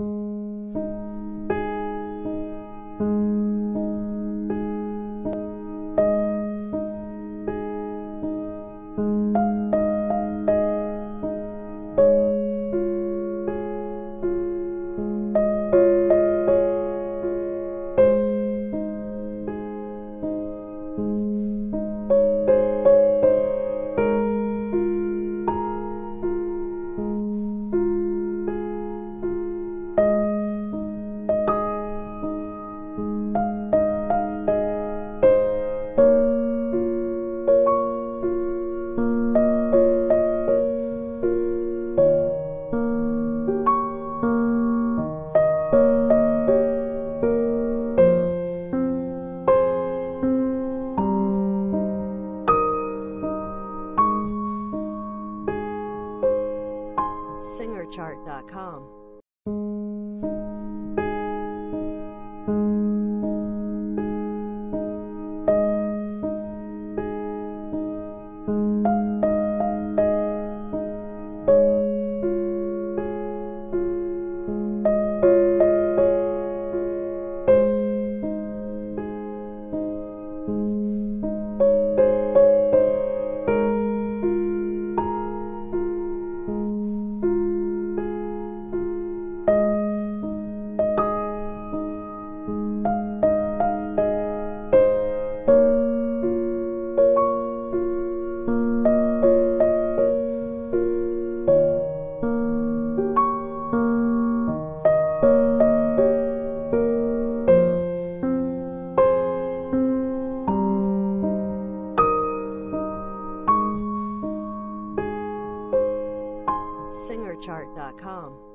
you chart.com. chart.com.